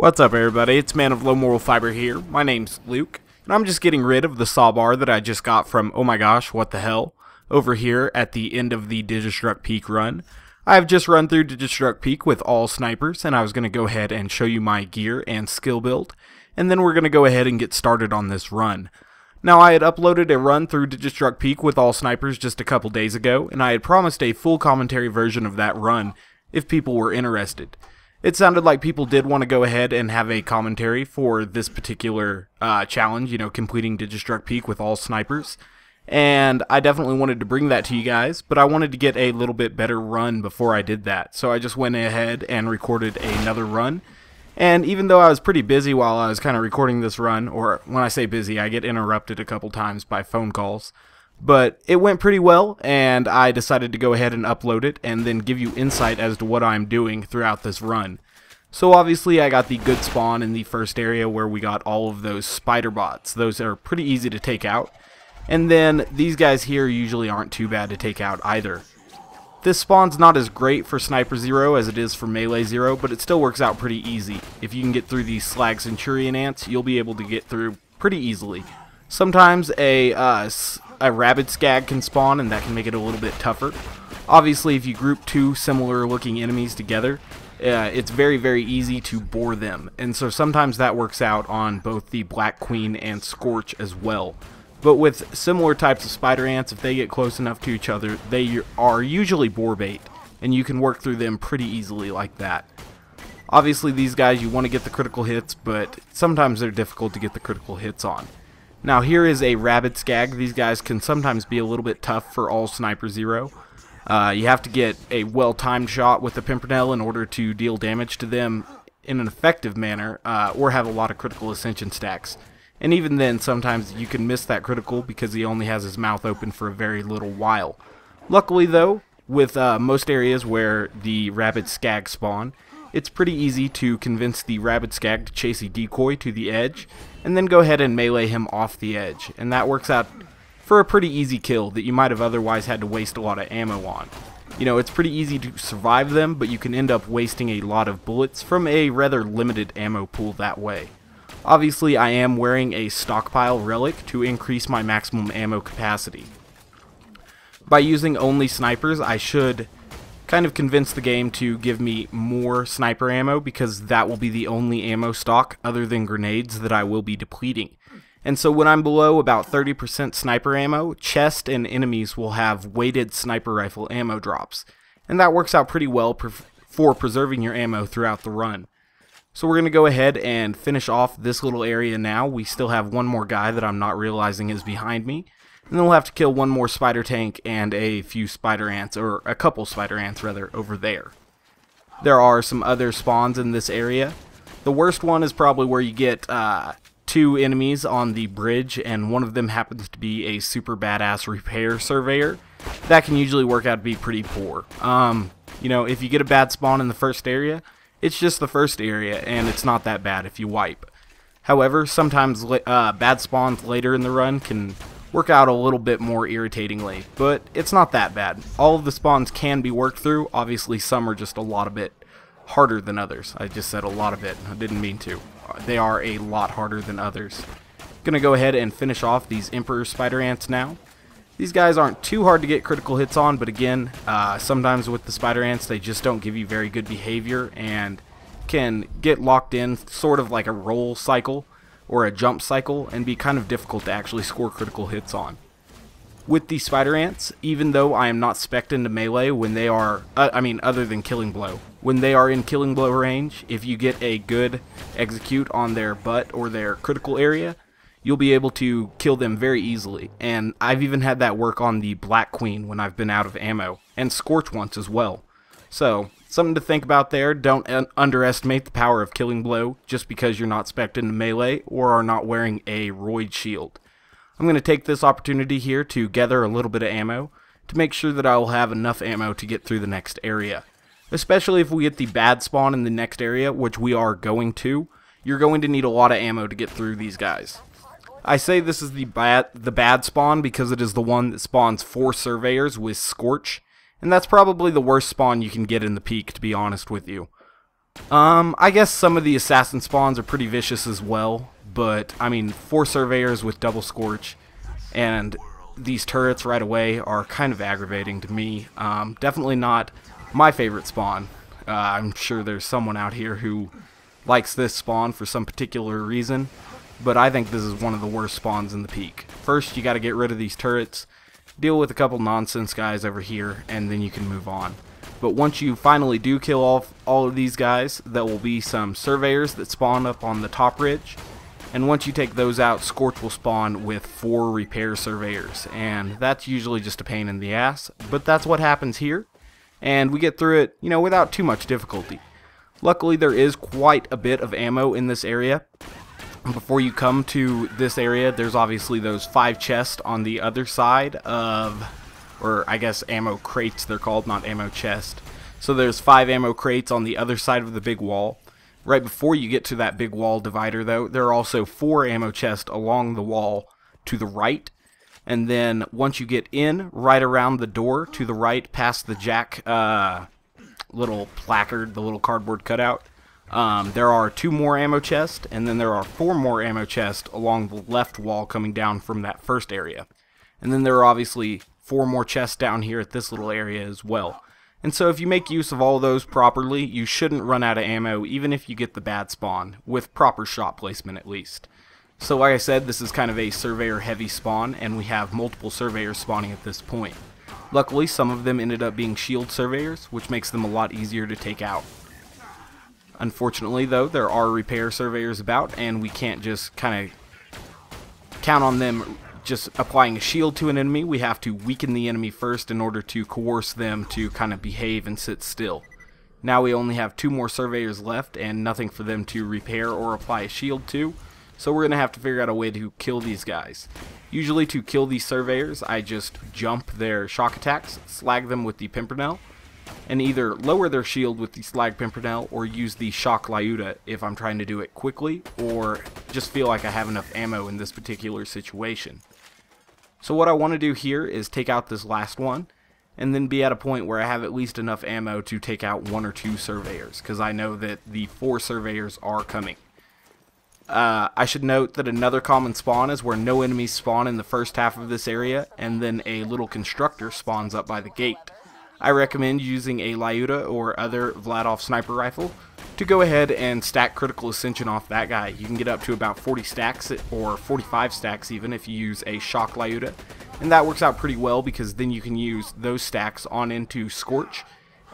What's up everybody, it's Man of Low Moral Fiber here, my name's Luke, and I'm just getting rid of the Sawbar that I just got from, oh my gosh, what the hell, over here at the end of the Digistruct Peak run. I've just run through Digistruct Peak with all snipers, and I was going to go ahead and show you my gear and skill build, and then we're going to go ahead and get started on this run. Now I had uploaded a run through Digistruct Peak with all snipers just a couple days ago, and I had promised a full commentary version of that run if people were interested it sounded like people did want to go ahead and have a commentary for this particular uh, challenge, you know, completing Digistruct Peak with all snipers. And I definitely wanted to bring that to you guys, but I wanted to get a little bit better run before I did that. So I just went ahead and recorded another run. And even though I was pretty busy while I was kind of recording this run, or when I say busy, I get interrupted a couple times by phone calls. But it went pretty well, and I decided to go ahead and upload it and then give you insight as to what I'm doing throughout this run. So obviously I got the good spawn in the first area where we got all of those spider bots. Those are pretty easy to take out. And then these guys here usually aren't too bad to take out either. This spawn's not as great for Sniper Zero as it is for Melee Zero, but it still works out pretty easy. If you can get through these Slag Centurion ants, you'll be able to get through pretty easily. Sometimes a uh, a rabid skag can spawn and that can make it a little bit tougher. Obviously if you group two similar looking enemies together, uh, it's very very easy to bore them and so sometimes that works out on both the Black Queen and Scorch as well. But with similar types of spider ants, if they get close enough to each other, they are usually bore bait, and you can work through them pretty easily like that. Obviously these guys you want to get the critical hits, but sometimes they're difficult to get the critical hits on. Now here is a Rabid Skag. These guys can sometimes be a little bit tough for all Sniper Zero. Uh, you have to get a well-timed shot with the Pimpernel in order to deal damage to them in an effective manner, uh, or have a lot of critical ascension stacks. And even then, sometimes you can miss that critical because he only has his mouth open for a very little while. Luckily though, with uh, most areas where the Rabid Skag spawn, it's pretty easy to convince the Rabid Skag to chase a decoy to the edge, and then go ahead and melee him off the edge, and that works out for a pretty easy kill that you might have otherwise had to waste a lot of ammo on. You know, it's pretty easy to survive them, but you can end up wasting a lot of bullets from a rather limited ammo pool that way. Obviously, I am wearing a stockpile relic to increase my maximum ammo capacity. By using only snipers, I should kind of convince the game to give me more sniper ammo because that will be the only ammo stock other than grenades that I will be depleting. And so when I'm below about 30% sniper ammo, chest and enemies will have weighted sniper rifle ammo drops. And that works out pretty well for preserving your ammo throughout the run. So we're going to go ahead and finish off this little area now. We still have one more guy that I'm not realizing is behind me. And then we'll have to kill one more spider tank and a few spider ants, or a couple spider ants rather, over there. There are some other spawns in this area. The worst one is probably where you get uh, two enemies on the bridge, and one of them happens to be a super badass repair surveyor. That can usually work out to be pretty poor. Um, you know, if you get a bad spawn in the first area, it's just the first area, and it's not that bad if you wipe. However, sometimes uh, bad spawns later in the run can work out a little bit more irritatingly, but it's not that bad. All of the spawns can be worked through, obviously some are just a lot of bit harder than others. I just said a lot of it, I didn't mean to. They are a lot harder than others. Gonna go ahead and finish off these Emperor Spider Ants now. These guys aren't too hard to get critical hits on, but again, uh, sometimes with the Spider Ants they just don't give you very good behavior and can get locked in sort of like a roll cycle or a jump cycle and be kind of difficult to actually score critical hits on. With the spider ants, even though I am not spec'd into melee when they are, uh, I mean other than killing blow, when they are in killing blow range, if you get a good execute on their butt or their critical area, you'll be able to kill them very easily. And I've even had that work on the Black Queen when I've been out of ammo, and Scorch once as well. So, Something to think about there. Don't un underestimate the power of Killing Blow just because you're not spec'd into melee or are not wearing a Roid shield. I'm going to take this opportunity here to gather a little bit of ammo to make sure that I will have enough ammo to get through the next area. Especially if we get the bad spawn in the next area, which we are going to, you're going to need a lot of ammo to get through these guys. I say this is the bad, the bad spawn because it is the one that spawns four surveyors with Scorch, and that's probably the worst spawn you can get in the peak, to be honest with you. Um, I guess some of the assassin spawns are pretty vicious as well, but I mean, four surveyors with double scorch and these turrets right away are kind of aggravating to me. Um, definitely not my favorite spawn. Uh, I'm sure there's someone out here who likes this spawn for some particular reason, but I think this is one of the worst spawns in the peak. First, you got to get rid of these turrets, deal with a couple nonsense guys over here, and then you can move on. But once you finally do kill all, all of these guys, there will be some surveyors that spawn up on the top ridge. And once you take those out, Scorch will spawn with four repair surveyors. And that's usually just a pain in the ass, but that's what happens here. And we get through it, you know, without too much difficulty. Luckily, there is quite a bit of ammo in this area. Before you come to this area, there's obviously those five chests on the other side of or I guess ammo crates they're called, not ammo chest. So there's five ammo crates on the other side of the big wall. Right before you get to that big wall divider though, there are also four ammo chests along the wall to the right. And then once you get in, right around the door to the right, past the jack uh, little placard, the little cardboard cutout, um, there are two more ammo chests, and then there are four more ammo chests along the left wall coming down from that first area. And then there are obviously four more chests down here at this little area as well. And so if you make use of all those properly, you shouldn't run out of ammo even if you get the bad spawn, with proper shot placement at least. So like I said, this is kind of a surveyor heavy spawn, and we have multiple surveyors spawning at this point. Luckily, some of them ended up being shield surveyors, which makes them a lot easier to take out. Unfortunately though, there are repair surveyors about, and we can't just kind of count on them just applying a shield to an enemy, we have to weaken the enemy first in order to coerce them to kind of behave and sit still. Now we only have two more surveyors left and nothing for them to repair or apply a shield to, so we're going to have to figure out a way to kill these guys. Usually to kill these surveyors, I just jump their shock attacks, slag them with the Pimpernel, and either lower their shield with the Slag Pimpernel or use the Shock Lyuda if I'm trying to do it quickly or just feel like I have enough ammo in this particular situation. So what I want to do here is take out this last one and then be at a point where I have at least enough ammo to take out one or two surveyors because I know that the four surveyors are coming. Uh, I should note that another common spawn is where no enemies spawn in the first half of this area and then a little constructor spawns up by the gate. I recommend using a Lyuda or other Vladof sniper rifle to go ahead and stack critical ascension off that guy. You can get up to about 40 stacks or 45 stacks even if you use a shock Lyuda. And that works out pretty well because then you can use those stacks on into Scorch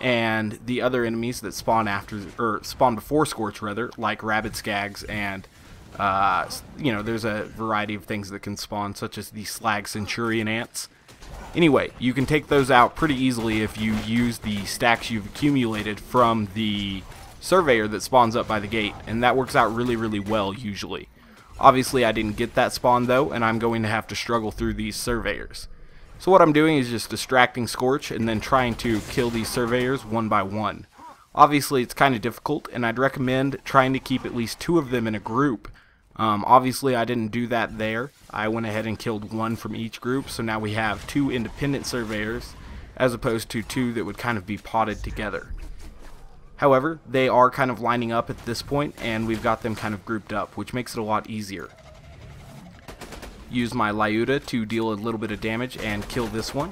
and the other enemies that spawn after or spawn before Scorch rather, like Rabid Skags and uh, you know, there's a variety of things that can spawn, such as the Slag Centurion ants. Anyway, you can take those out pretty easily if you use the stacks you've accumulated from the surveyor that spawns up by the gate, and that works out really, really well usually. Obviously, I didn't get that spawn though, and I'm going to have to struggle through these surveyors. So what I'm doing is just distracting Scorch and then trying to kill these surveyors one by one. Obviously, it's kind of difficult, and I'd recommend trying to keep at least two of them in a group. Um, obviously, I didn't do that there. I went ahead and killed one from each group, so now we have two independent surveyors, as opposed to two that would kind of be potted together. However, they are kind of lining up at this point, and we've got them kind of grouped up, which makes it a lot easier. Use my Lyuda to deal a little bit of damage and kill this one.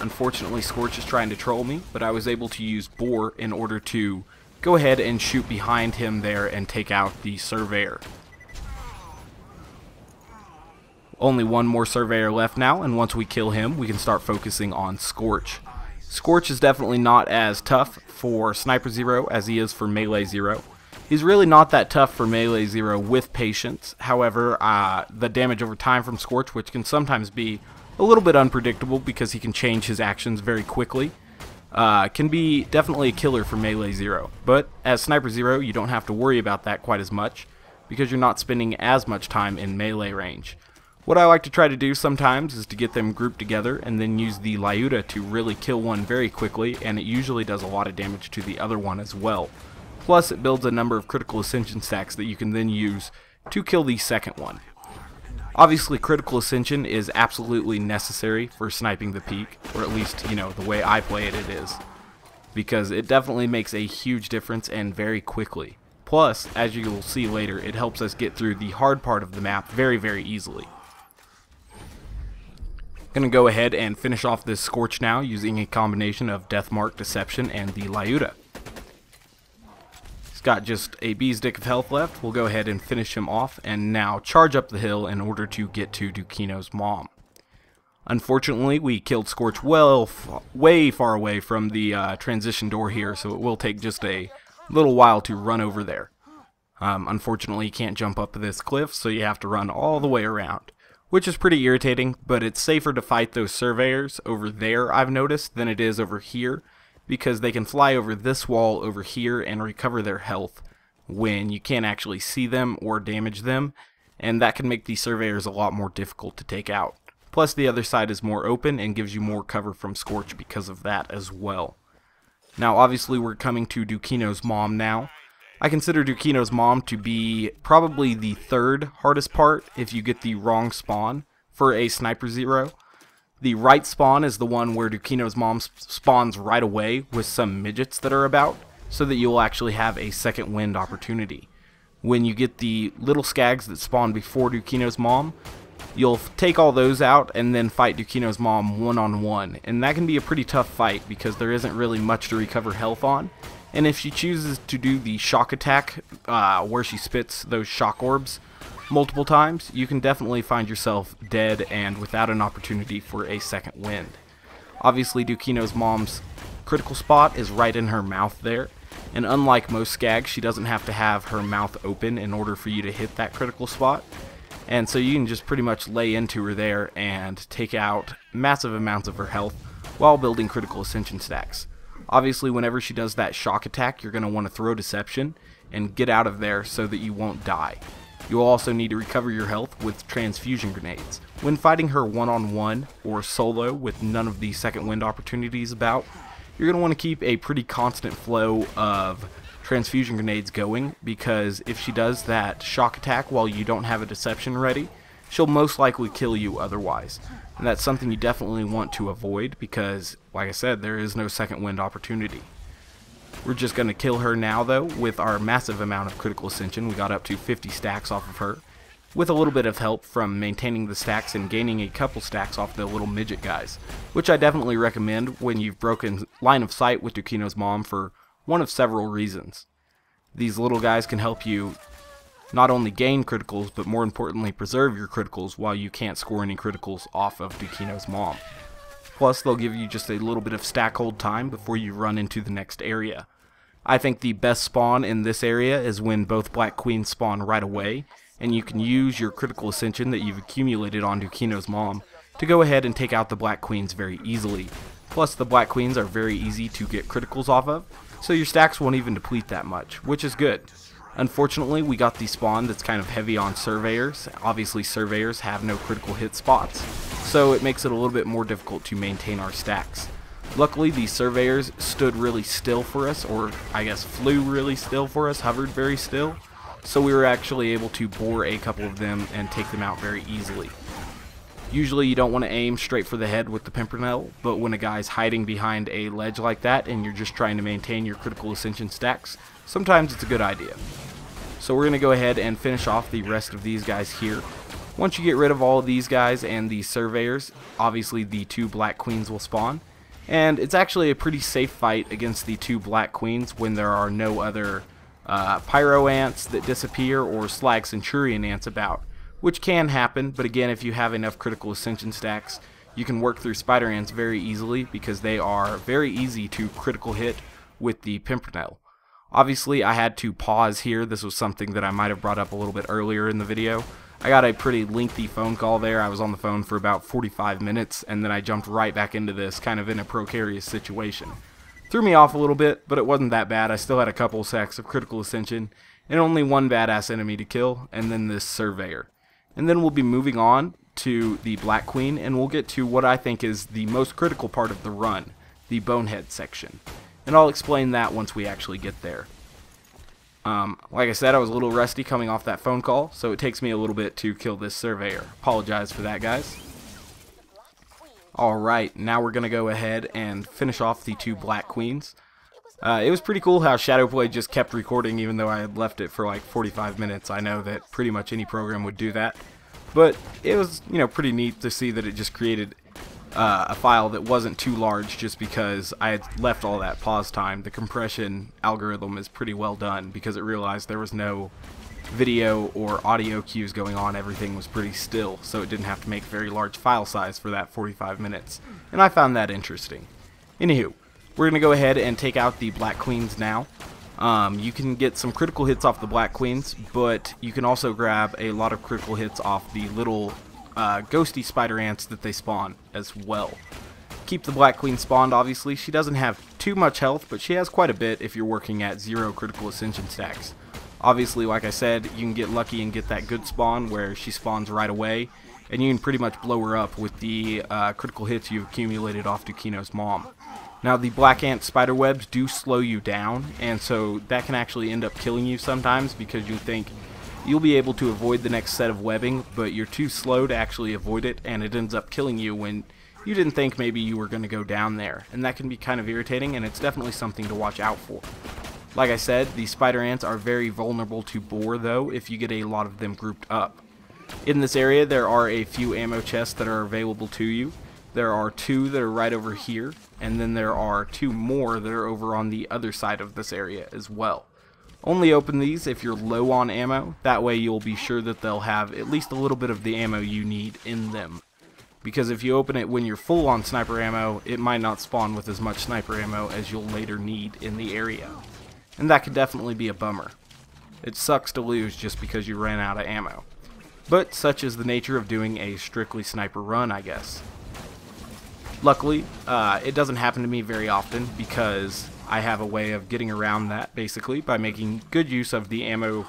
Unfortunately, Scorch is trying to troll me, but I was able to use Bore in order to go ahead and shoot behind him there and take out the Surveyor. Only one more Surveyor left now, and once we kill him, we can start focusing on Scorch. Scorch is definitely not as tough for Sniper Zero as he is for Melee Zero. He's really not that tough for Melee Zero with patience. However, uh, the damage over time from Scorch, which can sometimes be a little bit unpredictable because he can change his actions very quickly, uh, can be definitely a killer for Melee Zero. But as Sniper Zero, you don't have to worry about that quite as much because you're not spending as much time in melee range. What I like to try to do sometimes is to get them grouped together and then use the Lyuda to really kill one very quickly and it usually does a lot of damage to the other one as well. Plus it builds a number of critical ascension stacks that you can then use to kill the second one. Obviously critical ascension is absolutely necessary for sniping the peak, or at least, you know, the way I play it it is. because it definitely makes a huge difference and very quickly. Plus, as you will see later, it helps us get through the hard part of the map very, very easily. Gonna go ahead and finish off this Scorch now using a combination of Deathmark, Deception, and the Lyuda. He's got just a bee's dick of health left. We'll go ahead and finish him off and now charge up the hill in order to get to Dukino's mom. Unfortunately, we killed Scorch well, way far away from the uh, transition door here, so it will take just a little while to run over there. Um, unfortunately, you can't jump up this cliff, so you have to run all the way around, which is pretty irritating, but it's safer to fight those surveyors over there, I've noticed, than it is over here, because they can fly over this wall over here and recover their health when you can't actually see them or damage them, and that can make these surveyors a lot more difficult to take out. Plus the other side is more open and gives you more cover from Scorch because of that as well. Now obviously we're coming to Dukino's mom now. I consider Dukino's mom to be probably the third hardest part if you get the wrong spawn for a Sniper Zero. The right spawn is the one where Dukino's mom spawns right away with some midgets that are about, so that you'll actually have a second wind opportunity. When you get the little skags that spawn before Dukino's mom, You'll take all those out and then fight Dukino's mom one-on-one. -on -one. And that can be a pretty tough fight because there isn't really much to recover health on. And if she chooses to do the shock attack, uh, where she spits those shock orbs multiple times, you can definitely find yourself dead and without an opportunity for a second wind. Obviously, Dukino's mom's critical spot is right in her mouth there. And unlike most skags, she doesn't have to have her mouth open in order for you to hit that critical spot. And so you can just pretty much lay into her there and take out massive amounts of her health while building critical ascension stacks. Obviously, whenever she does that shock attack, you're going to want to throw deception and get out of there so that you won't die. You'll also need to recover your health with transfusion grenades. When fighting her one-on-one -on -one or solo with none of the second wind opportunities about, you're going to want to keep a pretty constant flow of transfusion grenades going because if she does that shock attack while you don't have a deception ready, she'll most likely kill you otherwise. And that's something you definitely want to avoid because, like I said, there is no second wind opportunity. We're just going to kill her now though with our massive amount of critical ascension. We got up to 50 stacks off of her with a little bit of help from maintaining the stacks and gaining a couple stacks off the little midget guys, which I definitely recommend when you've broken line of sight with Dukino's mom for one of several reasons. These little guys can help you not only gain criticals, but more importantly preserve your criticals while you can't score any criticals off of Dukino's mom. Plus, they'll give you just a little bit of stack hold time before you run into the next area. I think the best spawn in this area is when both Black Queens spawn right away, and you can use your critical ascension that you've accumulated on Dukino's mom to go ahead and take out the Black Queens very easily. Plus, the Black Queens are very easy to get criticals off of, so your stacks won't even deplete that much, which is good. Unfortunately, we got the spawn that's kind of heavy on surveyors. Obviously, surveyors have no critical hit spots, so it makes it a little bit more difficult to maintain our stacks. Luckily, these surveyors stood really still for us, or I guess flew really still for us, hovered very still, so we were actually able to bore a couple of them and take them out very easily. Usually you don't want to aim straight for the head with the Pimpernel, but when a guy's hiding behind a ledge like that and you're just trying to maintain your critical ascension stacks, sometimes it's a good idea. So we're going to go ahead and finish off the rest of these guys here. Once you get rid of all of these guys and the surveyors, obviously the two black queens will spawn. And it's actually a pretty safe fight against the two black queens when there are no other uh, pyro ants that disappear or slag centurion ants about which can happen, but again, if you have enough critical ascension stacks, you can work through spider ants very easily because they are very easy to critical hit with the Pimpernel. Obviously, I had to pause here. This was something that I might have brought up a little bit earlier in the video. I got a pretty lengthy phone call there. I was on the phone for about 45 minutes, and then I jumped right back into this, kind of in a precarious situation. Threw me off a little bit, but it wasn't that bad. I still had a couple sacks of critical ascension, and only one badass enemy to kill, and then this Surveyor. And then we'll be moving on to the Black Queen, and we'll get to what I think is the most critical part of the run, the Bonehead section. And I'll explain that once we actually get there. Um, like I said, I was a little rusty coming off that phone call, so it takes me a little bit to kill this Surveyor. Apologize for that, guys. Alright, now we're going to go ahead and finish off the two Black Queens. Uh, it was pretty cool how Shadowplay just kept recording even though I had left it for like 45 minutes. I know that pretty much any program would do that. But it was, you know, pretty neat to see that it just created uh, a file that wasn't too large just because I had left all that pause time. The compression algorithm is pretty well done because it realized there was no video or audio cues going on. Everything was pretty still, so it didn't have to make very large file size for that 45 minutes. And I found that interesting. Anywho, we're going to go ahead and take out the Black Queens now. Um, you can get some critical hits off the Black Queens, but you can also grab a lot of critical hits off the little uh, ghosty spider ants that they spawn as well. Keep the Black Queen spawned, obviously. She doesn't have too much health, but she has quite a bit if you're working at zero critical ascension stacks. Obviously, like I said, you can get lucky and get that good spawn where she spawns right away, and you can pretty much blow her up with the uh, critical hits you've accumulated off Dukino's mom. Now the black ant spider webs do slow you down and so that can actually end up killing you sometimes because you think you'll be able to avoid the next set of webbing but you're too slow to actually avoid it and it ends up killing you when you didn't think maybe you were going to go down there and that can be kind of irritating and it's definitely something to watch out for. Like I said, the spider ants are very vulnerable to bore though if you get a lot of them grouped up. In this area there are a few ammo chests that are available to you there are two that are right over here, and then there are two more that are over on the other side of this area as well. Only open these if you're low on ammo, that way you'll be sure that they'll have at least a little bit of the ammo you need in them. Because if you open it when you're full on sniper ammo, it might not spawn with as much sniper ammo as you'll later need in the area. And that could definitely be a bummer. It sucks to lose just because you ran out of ammo. But such is the nature of doing a strictly sniper run, I guess. Luckily, uh, it doesn't happen to me very often because I have a way of getting around that basically by making good use of the ammo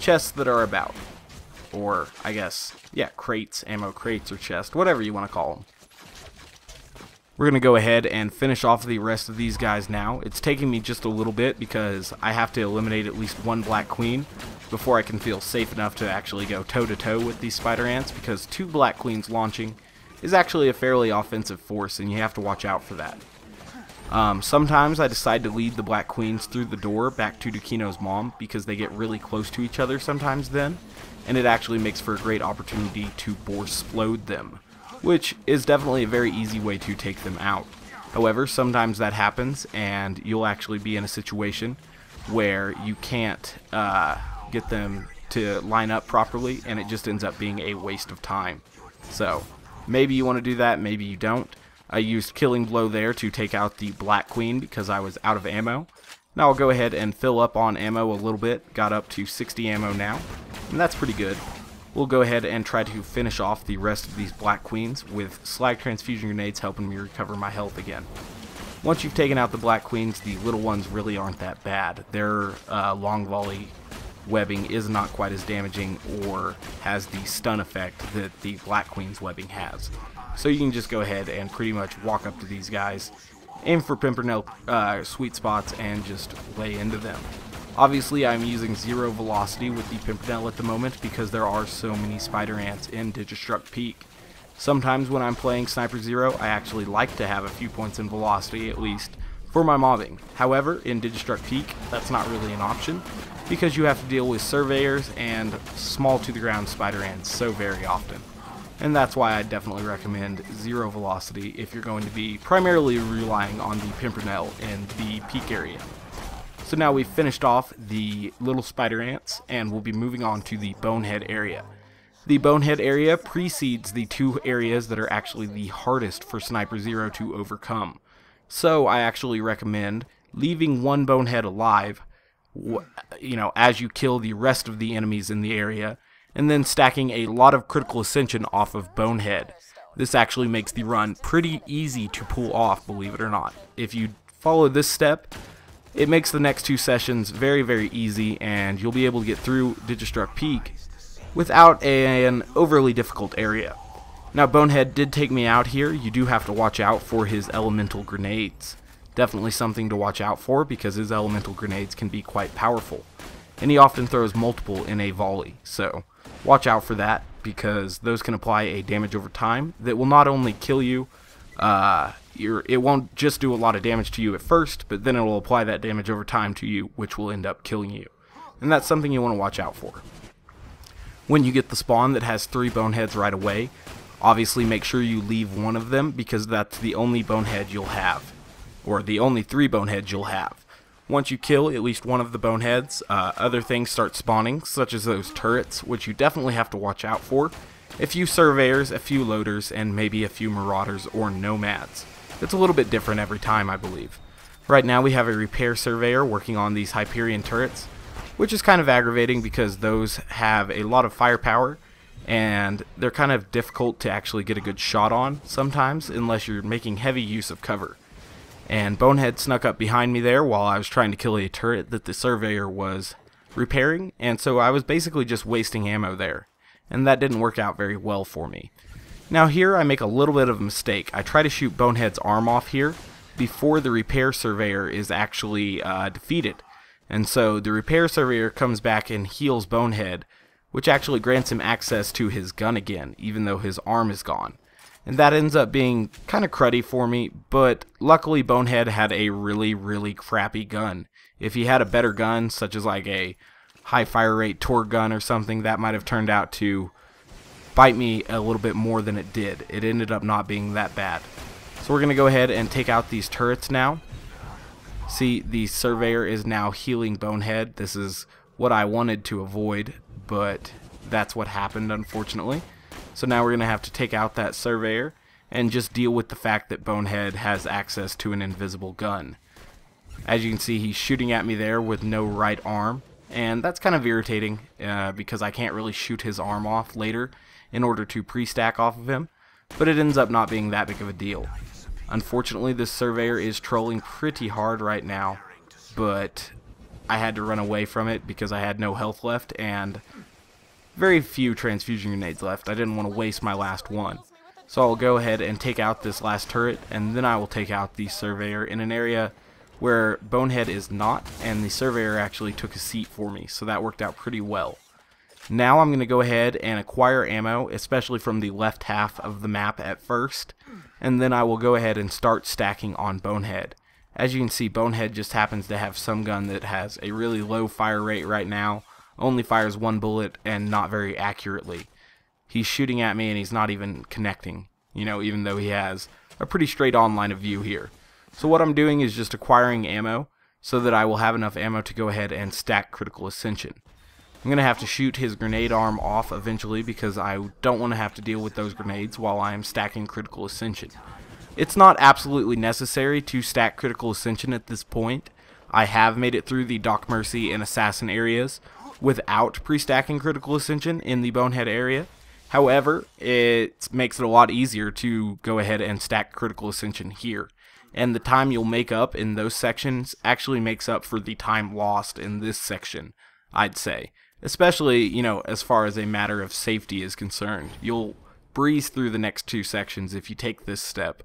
chests that are about. Or, I guess, yeah, crates, ammo crates or chests, whatever you want to call them. We're going to go ahead and finish off the rest of these guys now. It's taking me just a little bit because I have to eliminate at least one Black Queen before I can feel safe enough to actually go toe-to-toe -to -toe with these Spider Ants because two Black Queens launching is actually a fairly offensive force, and you have to watch out for that. Um, sometimes I decide to lead the Black Queens through the door back to Dukino's mom because they get really close to each other sometimes then, and it actually makes for a great opportunity to explode them, which is definitely a very easy way to take them out. However, sometimes that happens, and you'll actually be in a situation where you can't uh, get them to line up properly, and it just ends up being a waste of time. So, Maybe you want to do that, maybe you don't. I used Killing Blow there to take out the Black Queen because I was out of ammo. Now I'll go ahead and fill up on ammo a little bit. Got up to 60 ammo now, and that's pretty good. We'll go ahead and try to finish off the rest of these Black Queens with Slag Transfusion Grenades helping me recover my health again. Once you've taken out the Black Queens, the little ones really aren't that bad. Their uh, long volley webbing is not quite as damaging or has the stun effect that the Black Queen's webbing has. So you can just go ahead and pretty much walk up to these guys, aim for Pimpernel uh, sweet spots, and just lay into them. Obviously, I'm using zero velocity with the Pimpernel at the moment because there are so many spider ants in Digistruct Peak. Sometimes when I'm playing Sniper Zero, I actually like to have a few points in velocity at least for my mobbing. However, in Digistruct Peak, that's not really an option because you have to deal with surveyors and small to the ground spider ants so very often. And that's why I definitely recommend zero velocity if you're going to be primarily relying on the Pimpernel in the peak area. So now we've finished off the little spider ants and we'll be moving on to the bonehead area. The bonehead area precedes the two areas that are actually the hardest for Sniper Zero to overcome. So I actually recommend leaving one bonehead alive you know, as you kill the rest of the enemies in the area, and then stacking a lot of critical ascension off of Bonehead. This actually makes the run pretty easy to pull off, believe it or not. If you follow this step, it makes the next two sessions very, very easy, and you'll be able to get through Digistruct Peak without an overly difficult area. Now, Bonehead did take me out here. You do have to watch out for his elemental grenades definitely something to watch out for because his elemental grenades can be quite powerful. And he often throws multiple in a volley, so watch out for that because those can apply a damage over time that will not only kill you uh, it won't just do a lot of damage to you at first, but then it will apply that damage over time to you, which will end up killing you. And that's something you want to watch out for. When you get the spawn that has three boneheads right away, obviously make sure you leave one of them because that's the only bonehead you'll have, or the only three boneheads you'll have. Once you kill at least one of the boneheads, uh, other things start spawning, such as those turrets, which you definitely have to watch out for, a few surveyors, a few loaders, and maybe a few marauders or nomads. It's a little bit different every time, I believe. Right now we have a repair surveyor working on these Hyperion turrets, which is kind of aggravating because those have a lot of firepower and they're kind of difficult to actually get a good shot on sometimes unless you're making heavy use of cover. And Bonehead snuck up behind me there while I was trying to kill a turret that the surveyor was repairing, and so I was basically just wasting ammo there and that didn't work out very well for me. Now here I make a little bit of a mistake. I try to shoot Bonehead's arm off here before the repair surveyor is actually uh, defeated. And so the repair surveyor comes back and heals Bonehead, which actually grants him access to his gun again, even though his arm is gone. And that ends up being kind of cruddy for me, but luckily Bonehead had a really, really crappy gun. If he had a better gun, such as like a high fire rate Torgue gun or something, that might have turned out to bite me a little bit more than it did. It ended up not being that bad. So we're going to go ahead and take out these turrets now. See, the Surveyor is now healing Bonehead. This is what I wanted to avoid, but that's what happened, unfortunately. So now we're going to have to take out that Surveyor and just deal with the fact that Bonehead has access to an invisible gun. As you can see, he's shooting at me there with no right arm and that's kind of irritating uh, because I can't really shoot his arm off later in order to pre-stack off of him, but it ends up not being that big of a deal. Unfortunately, this surveyor is trolling pretty hard right now, but I had to run away from it because I had no health left and very few transfusion grenades left. I didn't want to waste my last one. So I'll go ahead and take out this last turret, and then I will take out the surveyor in an area where Bonehead is not, and the surveyor actually took a seat for me, so that worked out pretty well. Now I'm going to go ahead and acquire ammo, especially from the left half of the map at first, and then I will go ahead and start stacking on Bonehead. As you can see, Bonehead just happens to have some gun that has a really low fire rate right now, only fires one bullet and not very accurately. He's shooting at me and he's not even connecting, you know, even though he has a pretty straight on line of view here. So what I'm doing is just acquiring ammo so that I will have enough ammo to go ahead and stack Critical Ascension. I'm going to have to shoot his grenade arm off eventually because I don't want to have to deal with those grenades while I am stacking Critical Ascension. It's not absolutely necessary to stack Critical Ascension at this point. I have made it through the Doc Mercy and Assassin areas without pre-stacking Critical Ascension in the Bonehead area. However, it makes it a lot easier to go ahead and stack Critical Ascension here and the time you'll make up in those sections actually makes up for the time lost in this section, I'd say. Especially, you know, as far as a matter of safety is concerned. You'll breeze through the next two sections if you take this step.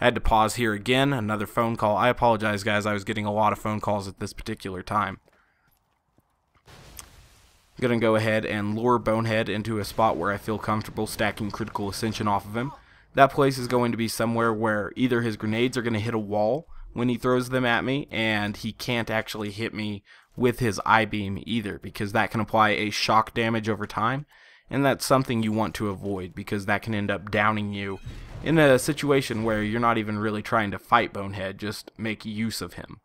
I had to pause here again, another phone call. I apologize, guys, I was getting a lot of phone calls at this particular time. I'm going to go ahead and lure Bonehead into a spot where I feel comfortable stacking Critical Ascension off of him. That place is going to be somewhere where either his grenades are going to hit a wall when he throws them at me, and he can't actually hit me with his I-beam either, because that can apply a shock damage over time, and that's something you want to avoid, because that can end up downing you in a situation where you're not even really trying to fight Bonehead, just make use of him.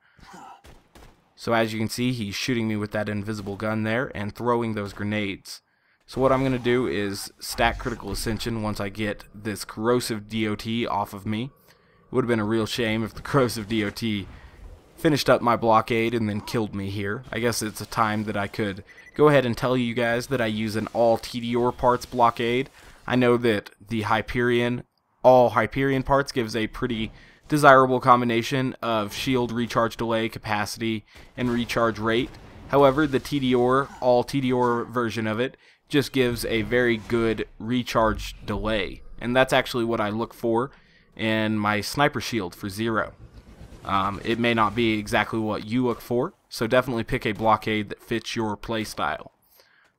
So as you can see, he's shooting me with that invisible gun there and throwing those grenades. So what I'm going to do is stack Critical Ascension once I get this Corrosive DOT off of me. It would have been a real shame if the Corrosive DOT finished up my blockade and then killed me here. I guess it's a time that I could go ahead and tell you guys that I use an all Tediore parts blockade. I know that the Hyperion, all Hyperion parts gives a pretty desirable combination of shield recharge delay, capacity, and recharge rate. However, the Tediore, all Tediore version of it just gives a very good recharge delay. And that's actually what I look for in my sniper shield for zero. Um, it may not be exactly what you look for, so definitely pick a blockade that fits your playstyle.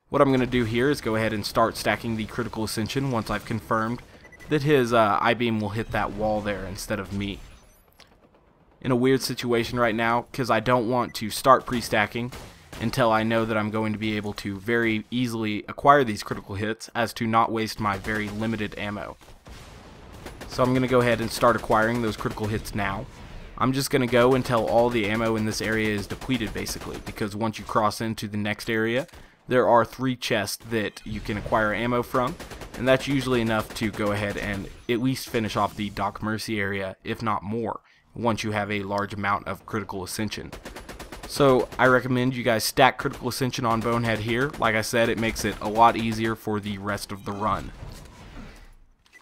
What I'm going to do here is go ahead and start stacking the critical ascension once I've confirmed that his uh, I-beam will hit that wall there instead of me. In a weird situation right now, because I don't want to start pre-stacking until I know that I'm going to be able to very easily acquire these critical hits as to not waste my very limited ammo. So I'm going to go ahead and start acquiring those critical hits now. I'm just going to go until all the ammo in this area is depleted basically because once you cross into the next area there are three chests that you can acquire ammo from and that's usually enough to go ahead and at least finish off the Doc Mercy area if not more once you have a large amount of critical ascension. So I recommend you guys stack critical ascension on Bonehead here. Like I said, it makes it a lot easier for the rest of the run.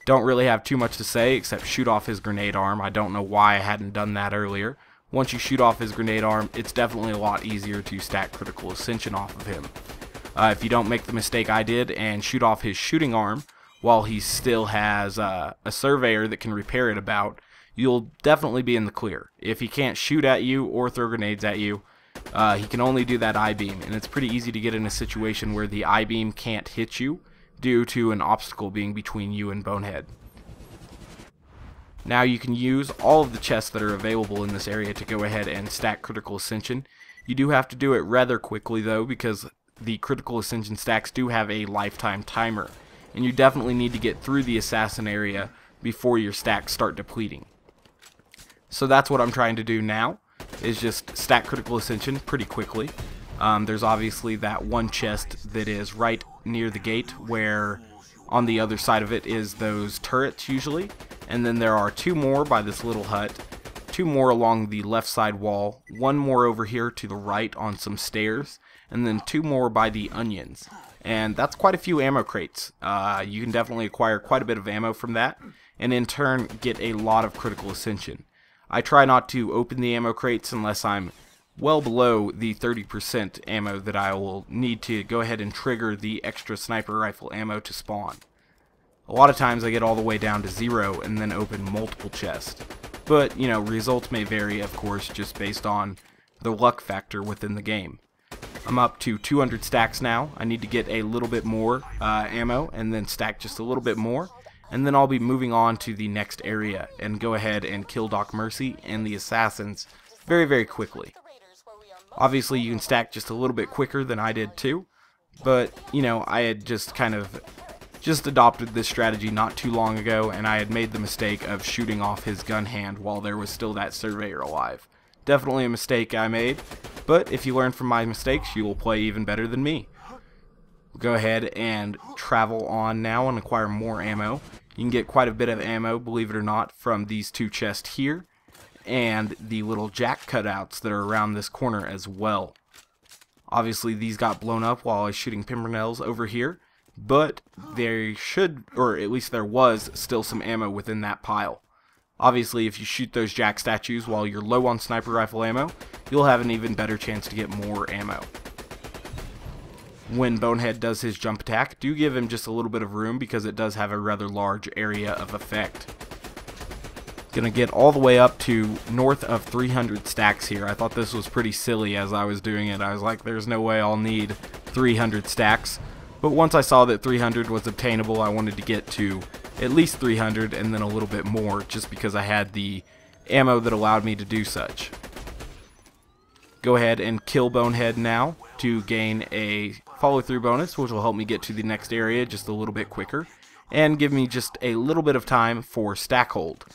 Don't really have too much to say except shoot off his grenade arm. I don't know why I hadn't done that earlier. Once you shoot off his grenade arm, it's definitely a lot easier to stack critical ascension off of him. Uh, if you don't make the mistake I did and shoot off his shooting arm while he still has uh, a surveyor that can repair it about, you'll definitely be in the clear. If he can't shoot at you or throw grenades at you, uh, he can only do that I-beam, and it's pretty easy to get in a situation where the I-beam can't hit you due to an obstacle being between you and Bonehead. Now you can use all of the chests that are available in this area to go ahead and stack critical ascension. You do have to do it rather quickly though because the critical ascension stacks do have a lifetime timer and you definitely need to get through the assassin area before your stacks start depleting. So that's what I'm trying to do now is just stack critical ascension pretty quickly. Um, there's obviously that one chest that is right near the gate where on the other side of it is those turrets usually and then there are two more by this little hut two more along the left side wall one more over here to the right on some stairs and then two more by the onions and that's quite a few ammo crates uh, you can definitely acquire quite a bit of ammo from that and in turn get a lot of critical ascension I try not to open the ammo crates unless I'm well below the 30% ammo that I will need to go ahead and trigger the extra sniper rifle ammo to spawn. A lot of times I get all the way down to zero and then open multiple chests. But, you know, results may vary, of course, just based on the luck factor within the game. I'm up to 200 stacks now. I need to get a little bit more uh, ammo and then stack just a little bit more. And then I'll be moving on to the next area and go ahead and kill Doc Mercy and the assassins very, very quickly. Obviously, you can stack just a little bit quicker than I did too, but, you know, I had just kind of just adopted this strategy not too long ago, and I had made the mistake of shooting off his gun hand while there was still that surveyor alive. Definitely a mistake I made, but if you learn from my mistakes, you will play even better than me. Go ahead and travel on now and acquire more ammo. You can get quite a bit of ammo, believe it or not, from these two chests here and the little jack cutouts that are around this corner as well. Obviously these got blown up while I was shooting pimpernels over here, but there should, or at least there was, still some ammo within that pile. Obviously if you shoot those jack statues while you're low on sniper rifle ammo, you'll have an even better chance to get more ammo. When Bonehead does his jump attack, do give him just a little bit of room because it does have a rather large area of effect. Gonna get all the way up to north of 300 stacks here. I thought this was pretty silly as I was doing it. I was like, there's no way I'll need 300 stacks. But once I saw that 300 was obtainable, I wanted to get to at least 300 and then a little bit more just because I had the ammo that allowed me to do such. Go ahead and kill Bonehead now to gain a follow through bonus which will help me get to the next area just a little bit quicker and give me just a little bit of time for stack hold.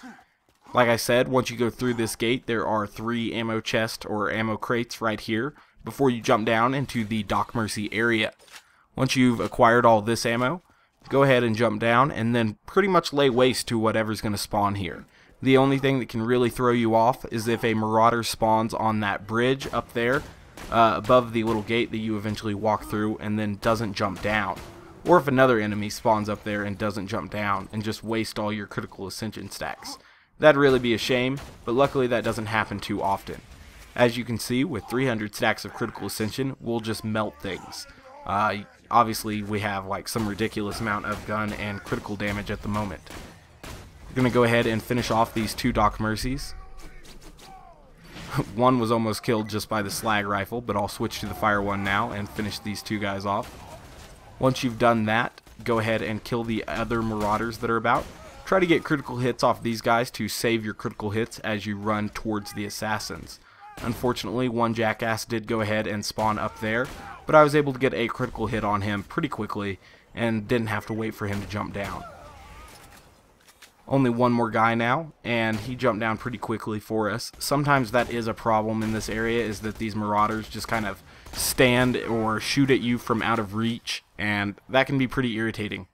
Like I said, once you go through this gate, there are three ammo chests or ammo crates right here before you jump down into the Doc Mercy area. Once you've acquired all this ammo, go ahead and jump down and then pretty much lay waste to whatever's going to spawn here. The only thing that can really throw you off is if a marauder spawns on that bridge up there uh, above the little gate that you eventually walk through and then doesn't jump down. Or if another enemy spawns up there and doesn't jump down and just waste all your critical ascension stacks. That'd really be a shame, but luckily that doesn't happen too often. As you can see, with 300 stacks of critical ascension, we'll just melt things. Uh, obviously, we have like some ridiculous amount of gun and critical damage at the moment. We're going to go ahead and finish off these two Doc Mercies. one was almost killed just by the slag rifle, but I'll switch to the fire one now and finish these two guys off. Once you've done that, go ahead and kill the other marauders that are about Try to get critical hits off these guys to save your critical hits as you run towards the assassins. Unfortunately, one jackass did go ahead and spawn up there, but I was able to get a critical hit on him pretty quickly and didn't have to wait for him to jump down. Only one more guy now, and he jumped down pretty quickly for us. Sometimes that is a problem in this area, is that these marauders just kind of stand or shoot at you from out of reach, and that can be pretty irritating.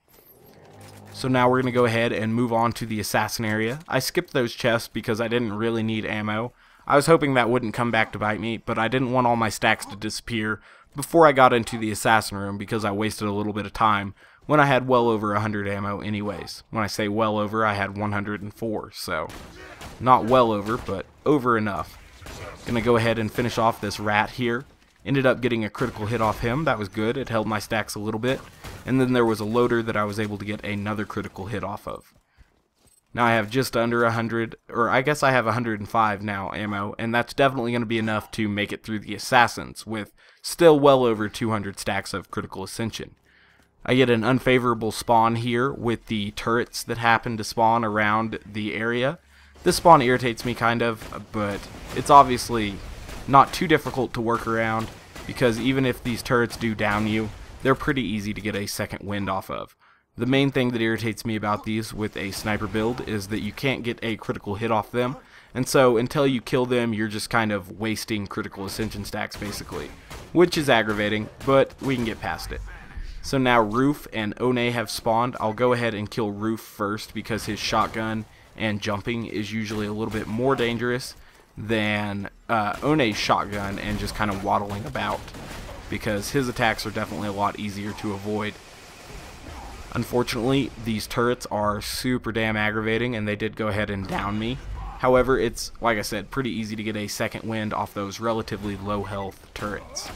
So now we're going to go ahead and move on to the assassin area. I skipped those chests because I didn't really need ammo. I was hoping that wouldn't come back to bite me, but I didn't want all my stacks to disappear before I got into the assassin room because I wasted a little bit of time when I had well over 100 ammo anyways. When I say well over, I had 104, so not well over, but over enough. Gonna go ahead and finish off this rat here. Ended up getting a critical hit off him, that was good, it held my stacks a little bit. And then there was a loader that I was able to get another critical hit off of. Now I have just under 100, or I guess I have 105 now ammo, and that's definitely going to be enough to make it through the Assassins, with still well over 200 stacks of Critical Ascension. I get an unfavorable spawn here with the turrets that happen to spawn around the area. This spawn irritates me kind of, but it's obviously not too difficult to work around, because even if these turrets do down you, they're pretty easy to get a second wind off of. The main thing that irritates me about these with a sniper build is that you can't get a critical hit off them, and so until you kill them, you're just kind of wasting critical ascension stacks basically, which is aggravating, but we can get past it. So now Rouf and One have spawned. I'll go ahead and kill Rouf first because his shotgun and jumping is usually a little bit more dangerous than uh, One's shotgun and just kind of waddling about because his attacks are definitely a lot easier to avoid. Unfortunately, these turrets are super damn aggravating and they did go ahead and down me. However, it's, like I said, pretty easy to get a second wind off those relatively low health turrets.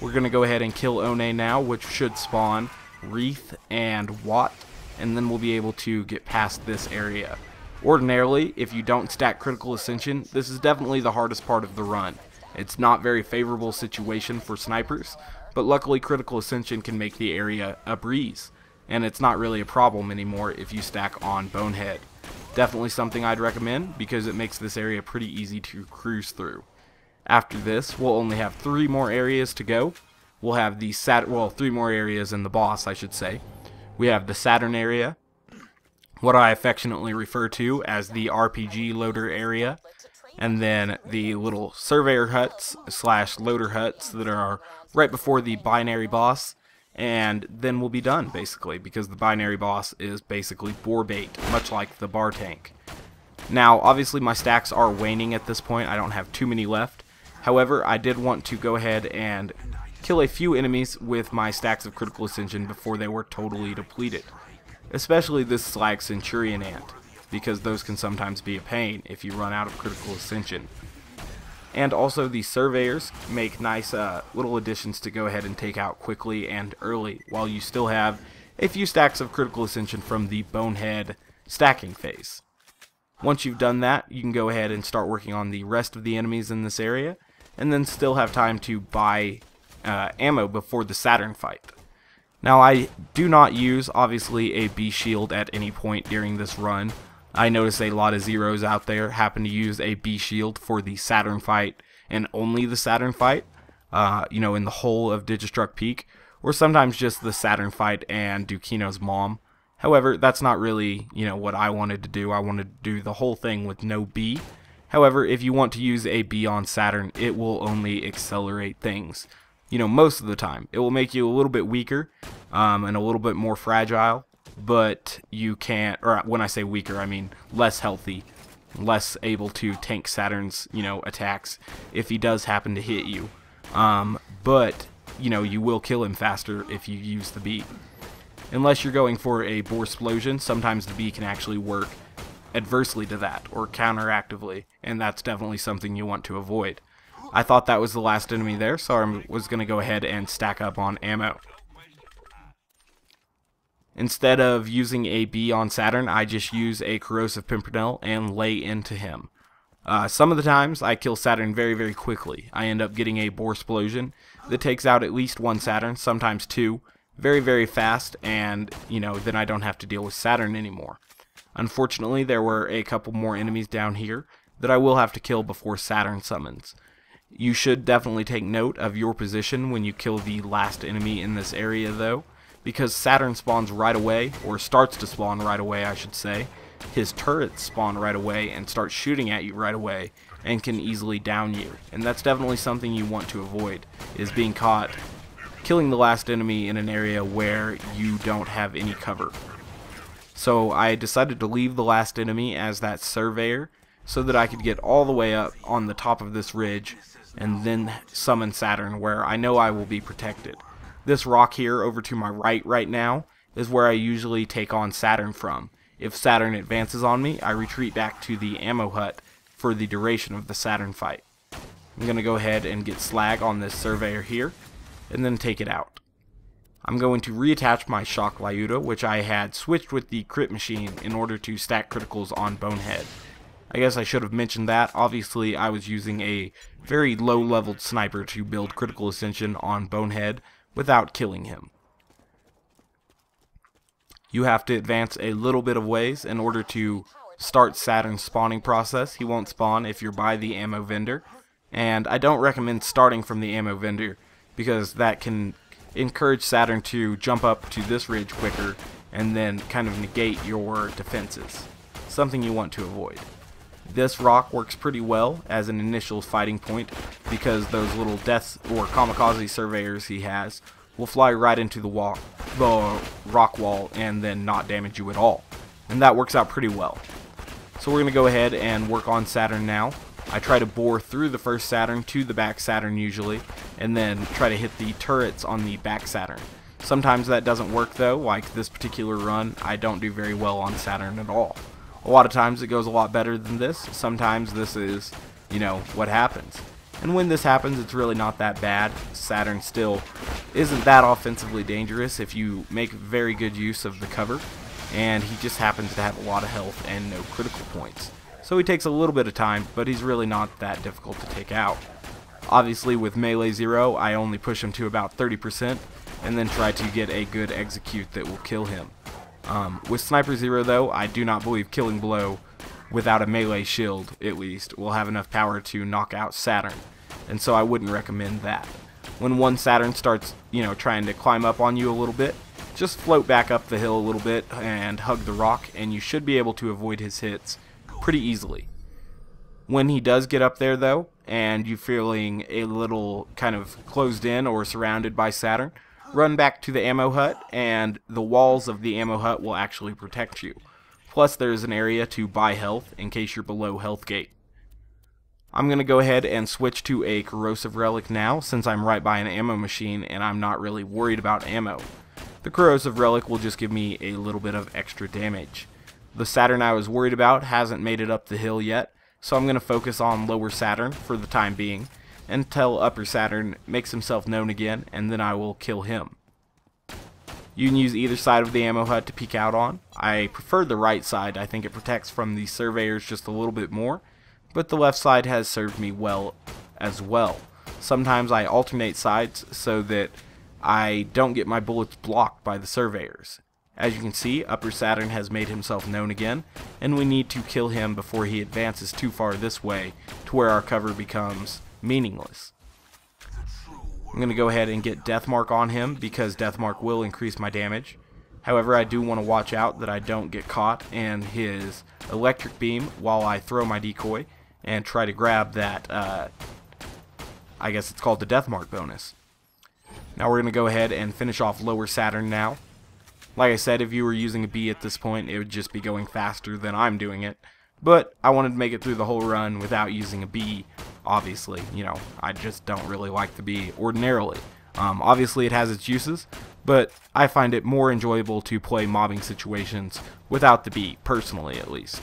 We're going to go ahead and kill One now, which should spawn Reeth and Wot, and then we'll be able to get past this area. Ordinarily, if you don't stack Critical Ascension, this is definitely the hardest part of the run. It's not very favorable situation for snipers, but luckily Critical Ascension can make the area a breeze and it's not really a problem anymore if you stack on Bonehead. Definitely something I'd recommend because it makes this area pretty easy to cruise through. After this, we'll only have three more areas to go. We'll have the Sat well, three more areas in the boss, I should say. We have the Saturn area, what I affectionately refer to as the RPG loader area, and then the little surveyor huts slash loader huts that are right before the binary boss, and then we'll be done basically because the binary boss is basically bore bait much like the bar tank. Now obviously my stacks are waning at this point. I don't have too many left. However I did want to go ahead and kill a few enemies with my stacks of critical ascension before they were totally depleted especially this slag centurion ant because those can sometimes be a pain if you run out of critical ascension and also the surveyors make nice uh, little additions to go ahead and take out quickly and early while you still have a few stacks of critical ascension from the bonehead stacking phase. Once you've done that, you can go ahead and start working on the rest of the enemies in this area, and then still have time to buy uh, ammo before the Saturn fight. Now I do not use, obviously, a Bee shield at any point during this run, I notice a lot of zeros out there happen to use a Bee shield for the Saturn fight and only the Saturn fight, uh, you know, in the whole of Digistruct Peak, or sometimes just the Saturn fight and Dukino's mom. However, that's not really, you know, what I wanted to do. I wanted to do the whole thing with no Bee. However, if you want to use a Bee on Saturn, it will only accelerate things. You know, most of the time. It will make you a little bit weaker um, and a little bit more fragile, but you can't, or when I say weaker, I mean less healthy, less able to tank Saturn's, you know, attacks if he does happen to hit you. Um, but, you know, you will kill him faster if you use the Bee. Unless you're going for a Bore Explosion, sometimes the Bee can actually work adversely to that, or counteractively, and that's definitely something you want to avoid. I thought that was the last enemy there, so I was going to go ahead and stack up on ammo. Instead of using a Bee on Saturn, I just use a Corrosive Pimpernel and lay into him. Uh, some of the times, I kill Saturn very, very quickly. I end up getting a Bore Explosion that takes out at least one Saturn, sometimes two, very, very fast, and, you know, then I don't have to deal with Saturn anymore. Unfortunately, there were a couple more enemies down here that I will have to kill before Saturn summons. You should definitely take note of your position when you kill the last enemy in this area though, because Saturn spawns right away, or starts to spawn right away I should say. His turrets spawn right away and start shooting at you right away, and can easily down you. And that's definitely something you want to avoid, is being caught killing the last enemy in an area where you don't have any cover. So I decided to leave the last enemy as that surveyor so that I could get all the way up on the top of this ridge and then summon Saturn where I know I will be protected. This rock here over to my right right now is where I usually take on Saturn from. If Saturn advances on me, I retreat back to the ammo hut for the duration of the Saturn fight. I'm going to go ahead and get slag on this surveyor here, and then take it out. I'm going to reattach my Shock Lyuda, which I had switched with the crit machine in order to stack criticals on Bonehead. I guess I should have mentioned that. Obviously, I was using a very low-leveled sniper to build critical ascension on Bonehead without killing him. You have to advance a little bit of ways in order to start Saturn's spawning process. He won't spawn if you're by the ammo vendor. And I don't recommend starting from the ammo vendor because that can encourage Saturn to jump up to this ridge quicker and then kind of negate your defenses. Something you want to avoid. This rock works pretty well as an initial fighting point because those little death or kamikaze surveyors he has will fly right into the, wall, the rock wall and then not damage you at all. And that works out pretty well. So we're going to go ahead and work on Saturn now. I try to bore through the first Saturn to the back Saturn usually, and then try to hit the turrets on the back Saturn. Sometimes that doesn't work though, like this particular run, I don't do very well on Saturn at all. A lot of times it goes a lot better than this, sometimes this is, you know, what happens. And when this happens, it's really not that bad. Saturn still isn't that offensively dangerous if you make very good use of the cover and he just happens to have a lot of health and no critical points. So he takes a little bit of time, but he's really not that difficult to take out. Obviously with Melee Zero, I only push him to about 30%, and then try to get a good execute that will kill him. Um, with Sniper Zero though, I do not believe Killing Blow without a melee shield, at least, will have enough power to knock out Saturn, and so I wouldn't recommend that. When one Saturn starts, you know, trying to climb up on you a little bit, just float back up the hill a little bit and hug the rock, and you should be able to avoid his hits pretty easily. When he does get up there, though, and you're feeling a little kind of closed in or surrounded by Saturn, run back to the ammo hut, and the walls of the ammo hut will actually protect you. Plus, there's an area to buy health in case you're below health gate. I'm going to go ahead and switch to a corrosive relic now since I'm right by an ammo machine and I'm not really worried about ammo. The Corrosive Relic will just give me a little bit of extra damage. The Saturn I was worried about hasn't made it up the hill yet, so I'm going to focus on Lower Saturn for the time being, until Upper Saturn makes himself known again, and then I will kill him. You can use either side of the ammo hut to peek out on. I prefer the right side, I think it protects from the surveyors just a little bit more, but the left side has served me well as well. Sometimes I alternate sides so that I don't get my bullets blocked by the surveyors. As you can see, Upper Saturn has made himself known again, and we need to kill him before he advances too far this way to where our cover becomes meaningless. I'm going to go ahead and get Deathmark on him because Deathmark will increase my damage. However, I do want to watch out that I don't get caught in his electric beam while I throw my decoy and try to grab that, uh, I guess it's called the Deathmark bonus. Now we're going to go ahead and finish off lower Saturn now. Like I said, if you were using a Bee at this point, it would just be going faster than I'm doing it. But I wanted to make it through the whole run without using a Bee, obviously. You know, I just don't really like the Bee ordinarily. Um, obviously it has its uses, but I find it more enjoyable to play mobbing situations without the Bee, personally at least.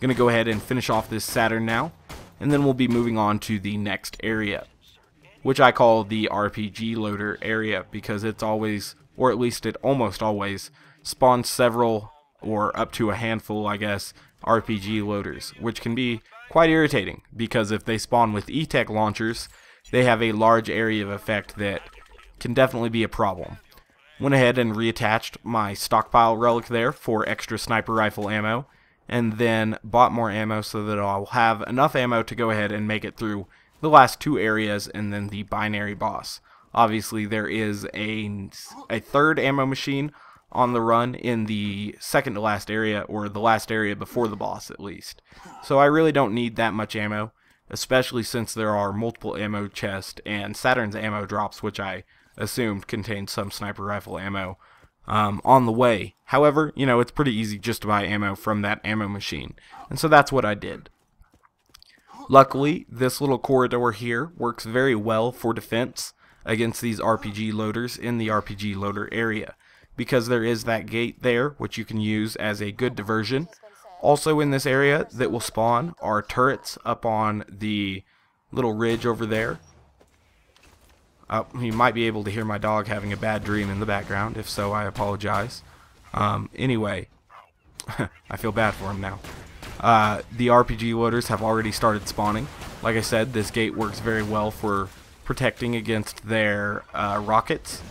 Gonna go ahead and finish off this Saturn now, and then we'll be moving on to the next area which I call the RPG loader area because it's always, or at least it almost always, spawns several, or up to a handful, I guess, RPG loaders, which can be quite irritating because if they spawn with E-Tech launchers, they have a large area of effect that can definitely be a problem. Went ahead and reattached my stockpile relic there for extra sniper rifle ammo, and then bought more ammo so that I'll have enough ammo to go ahead and make it through the last two areas and then the binary boss. Obviously, there is a, a third ammo machine on the run in the second to last area, or the last area before the boss at least. So I really don't need that much ammo, especially since there are multiple ammo chests and Saturn's ammo drops, which I assumed contained some sniper rifle ammo um, on the way. However, you know, it's pretty easy just to buy ammo from that ammo machine, and so that's what I did. Luckily, this little corridor here works very well for defense against these RPG loaders in the RPG loader area because there is that gate there which you can use as a good diversion. Also in this area that will spawn are turrets up on the little ridge over there. Uh, you might be able to hear my dog having a bad dream in the background. If so, I apologize. Um, anyway, I feel bad for him now. Uh, the RPG loaders have already started spawning. Like I said, this gate works very well for protecting against their uh, rockets.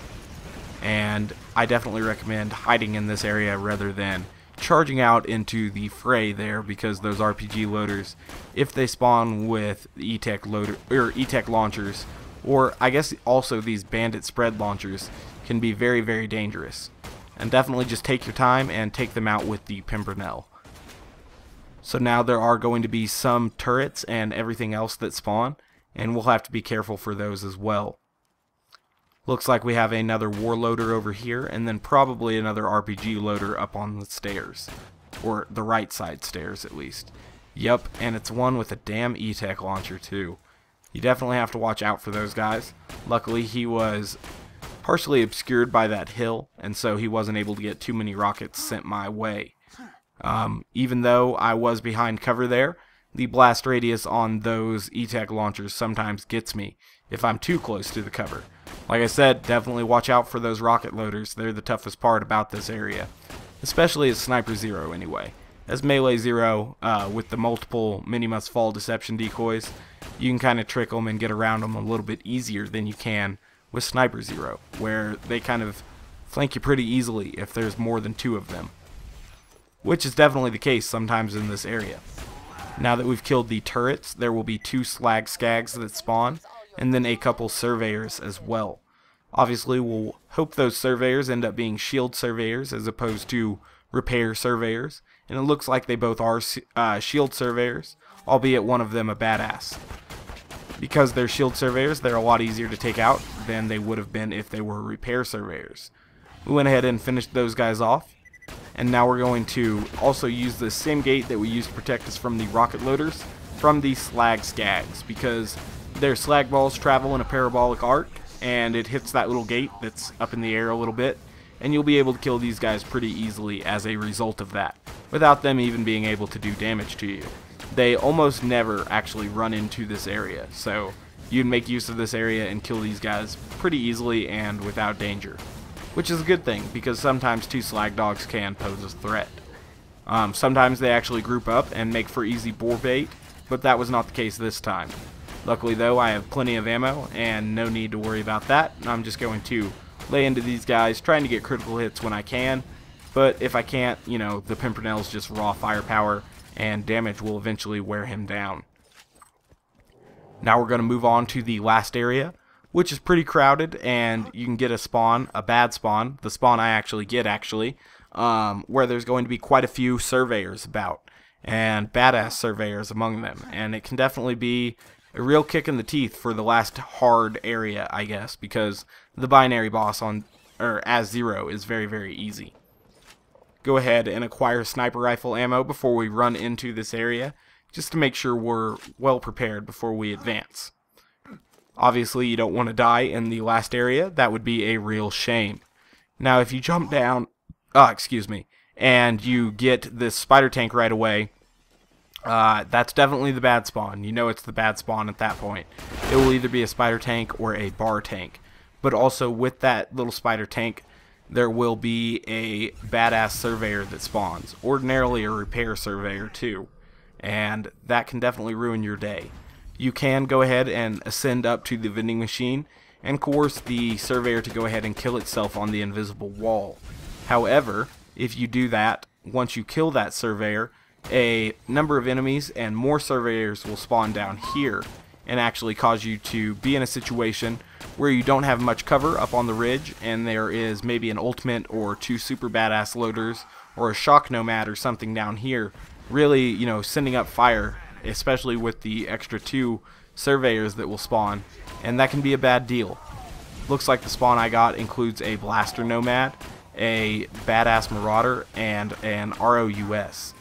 And I definitely recommend hiding in this area rather than charging out into the fray there because those RPG loaders, if they spawn with E-Tech loader or E-Tech launchers, or I guess also these bandit spread launchers, can be very very dangerous. And definitely just take your time and take them out with the Pimpernel. So now there are going to be some turrets and everything else that spawn, and we'll have to be careful for those as well. Looks like we have another warloader over here, and then probably another RPG loader up on the stairs. Or the right side stairs, at least. Yep, and it's one with a damn E-Tech launcher, too. You definitely have to watch out for those guys. Luckily, he was partially obscured by that hill, and so he wasn't able to get too many rockets sent my way. Um, even though I was behind cover there, the blast radius on those E-Tech launchers sometimes gets me if I'm too close to the cover. Like I said, definitely watch out for those rocket loaders. They're the toughest part about this area. Especially as Sniper Zero, anyway. As Melee Zero, uh, with the multiple Many Must Fall deception decoys, you can kind of trick them and get around them a little bit easier than you can with Sniper Zero, where they kind of flank you pretty easily if there's more than two of them. Which is definitely the case sometimes in this area. Now that we've killed the turrets, there will be two slag skags that spawn, and then a couple surveyors as well. Obviously, we'll hope those surveyors end up being shield surveyors as opposed to repair surveyors, and it looks like they both are uh, shield surveyors, albeit one of them a badass. Because they're shield surveyors, they're a lot easier to take out than they would have been if they were repair surveyors. We went ahead and finished those guys off, and now we're going to also use the same gate that we used to protect us from the rocket loaders from the slag skags, because their slag balls travel in a parabolic arc, and it hits that little gate that's up in the air a little bit, and you'll be able to kill these guys pretty easily as a result of that, without them even being able to do damage to you. They almost never actually run into this area, so you'd make use of this area and kill these guys pretty easily and without danger. Which is a good thing, because sometimes two slag dogs can pose a threat. Um, sometimes they actually group up and make for easy bore bait, but that was not the case this time. Luckily though, I have plenty of ammo and no need to worry about that. I'm just going to lay into these guys, trying to get critical hits when I can. But if I can't, you know, the Pimpernel's just raw firepower and damage will eventually wear him down. Now we're going to move on to the last area, which is pretty crowded and you can get a spawn, a bad spawn, the spawn I actually get actually, um, where there's going to be quite a few surveyors about and badass surveyors among them. And it can definitely be a real kick in the teeth for the last hard area, I guess, because the binary boss on or as zero is very very easy. Go ahead and acquire sniper rifle ammo before we run into this area, just to make sure we're well prepared before we advance. Obviously, you don't want to die in the last area. That would be a real shame. Now, if you jump down, uh, excuse me, and you get this spider tank right away, uh, that's definitely the bad spawn. You know it's the bad spawn at that point. It will either be a spider tank or a bar tank. But also with that little spider tank, there will be a badass surveyor that spawns. Ordinarily a repair surveyor too. And that can definitely ruin your day. You can go ahead and ascend up to the vending machine and coerce the surveyor to go ahead and kill itself on the invisible wall. However, if you do that, once you kill that surveyor, a number of enemies and more surveyors will spawn down here and actually cause you to be in a situation where you don't have much cover up on the ridge and there is maybe an ultimate or two super badass loaders or a shock nomad or something down here really you know sending up fire especially with the extra two surveyors that will spawn. And that can be a bad deal. Looks like the spawn I got includes a blaster nomad a badass marauder and an ROUS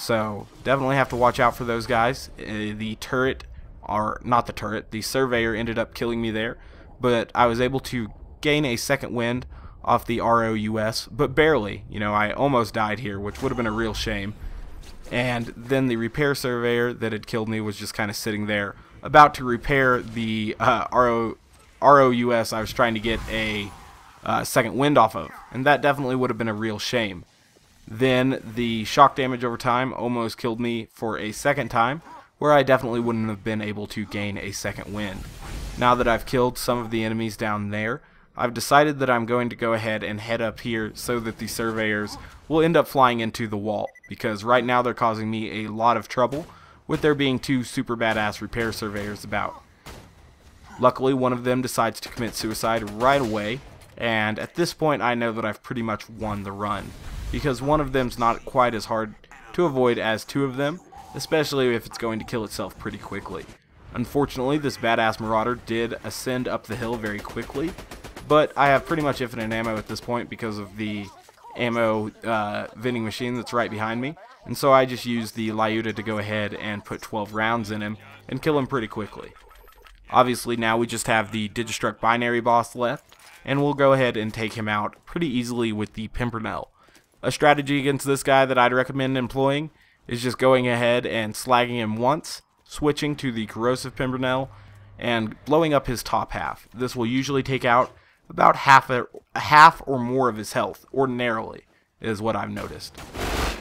so definitely have to watch out for those guys. Uh, the turret, or not the turret, the surveyor ended up killing me there, but I was able to gain a second wind off the ROUS, but barely. You know, I almost died here, which would have been a real shame. And then the repair surveyor that had killed me was just kind of sitting there, about to repair the uh, RO, ROUS I was trying to get a uh, second wind off of. And that definitely would have been a real shame. Then the shock damage over time almost killed me for a second time, where I definitely wouldn't have been able to gain a second win. Now that I've killed some of the enemies down there, I've decided that I'm going to go ahead and head up here so that the surveyors will end up flying into the wall, because right now they're causing me a lot of trouble with there being two super badass repair surveyors about. Luckily, one of them decides to commit suicide right away, and at this point I know that I've pretty much won the run because one of them's not quite as hard to avoid as two of them, especially if it's going to kill itself pretty quickly. Unfortunately, this badass Marauder did ascend up the hill very quickly, but I have pretty much infinite ammo at this point because of the ammo uh, vending machine that's right behind me, and so I just used the Lyuda to go ahead and put 12 rounds in him and kill him pretty quickly. Obviously now we just have the Digistruct binary boss left, and we'll go ahead and take him out pretty easily with the Pimpernel. A strategy against this guy that I'd recommend employing is just going ahead and slagging him once, switching to the Corrosive Pimpernel, and blowing up his top half. This will usually take out about half, a, half or more of his health, ordinarily, is what I've noticed.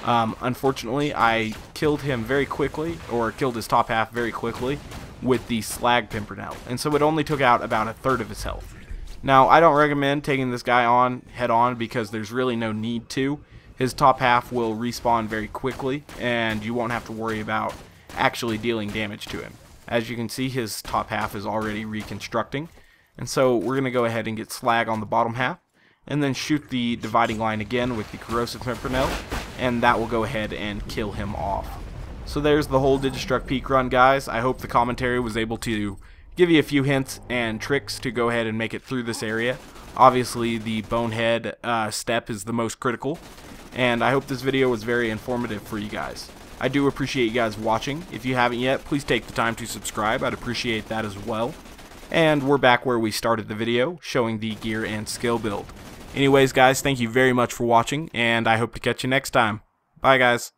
Um, unfortunately, I killed him very quickly, or killed his top half very quickly, with the Slag Pimpernel, and so it only took out about a third of his health. Now, I don't recommend taking this guy on head on because there's really no need to. His top half will respawn very quickly, and you won't have to worry about actually dealing damage to him. As you can see, his top half is already reconstructing, and so we're going to go ahead and get Slag on the bottom half, and then shoot the dividing line again with the Corrosive Pimpernel, and that will go ahead and kill him off. So there's the whole Digistruct Peak run, guys. I hope the commentary was able to give you a few hints and tricks to go ahead and make it through this area. Obviously, the bonehead uh, step is the most critical, and I hope this video was very informative for you guys. I do appreciate you guys watching. If you haven't yet, please take the time to subscribe. I'd appreciate that as well. And we're back where we started the video, showing the gear and skill build. Anyways, guys, thank you very much for watching, and I hope to catch you next time. Bye, guys.